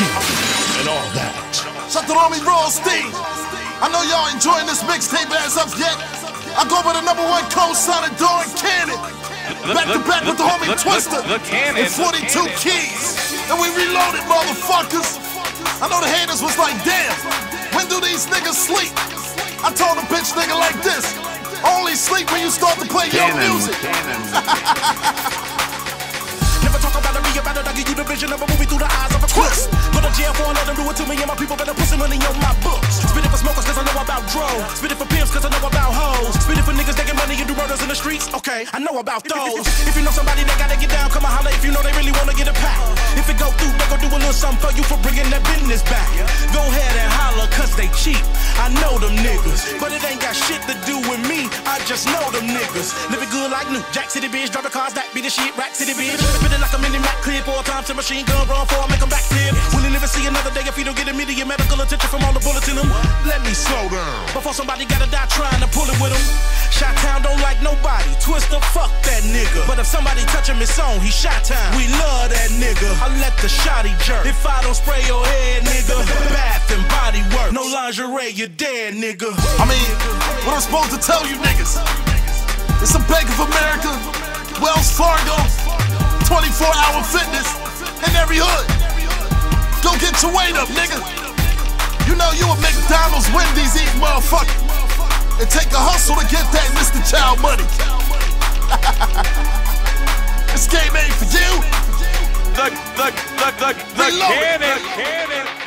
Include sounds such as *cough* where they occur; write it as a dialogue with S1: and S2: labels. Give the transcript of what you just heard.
S1: king, and all that.
S2: Shout to Romy Rothstein. I know y'all enjoying this mixtape as of yet. I go by the number one co-signer, Don Cannon. Back to back with the homie Twista.
S3: the Cannon,
S2: And 42
S3: the
S2: keys. And we reloaded, motherfuckers. I know the haters was like, damn, when do these niggas sleep? I told a bitch nigga like this. Only sleep when you start to play your music. Cannon. *laughs*
S4: Never talk about it, be about it. I give you the vision of a movie through the eyes of a crook. Spit it for pimps, cause I know about hoes. Spit it for niggas that get money and do murders in the streets. Okay, I know about those. If you know somebody that gotta get down, come and holler if you know they really wanna get a pack. If it go through, they gon' do a little something for you for bringing that business back. Go ahead and holler, cause they cheap. I know them niggas, but it ain't got shit to do with me. I just know them niggas. Living good like new. Jack City bitch, driving cars that be the shit. Rack City bitch, spinning like a mini Mac clip. Four times to machine gun run for, I make 'em backflip. Will Let me slow down before somebody gotta die trying to pull it with them. Shot Town don't like nobody. Twista, fuck that nigga. But if somebody touch him, it's on. He shot time. We love that nigga. I let the shotty jerk. If I don't spray your head, nigga, *laughs* bath and body work. No lingerie, you're dead, nigga.
S2: I mean, what I'm supposed to tell you niggas? It's a Bank of America, Wells Fargo, 24 hour fitness in every hood. Go get your weight up, nigga. You know you a McDonald's, Wendy's eating motherfucker. It take a hustle to get that Mr. Child money. *laughs* this game ain't for you.
S3: The, the, the, the, the. Cannon.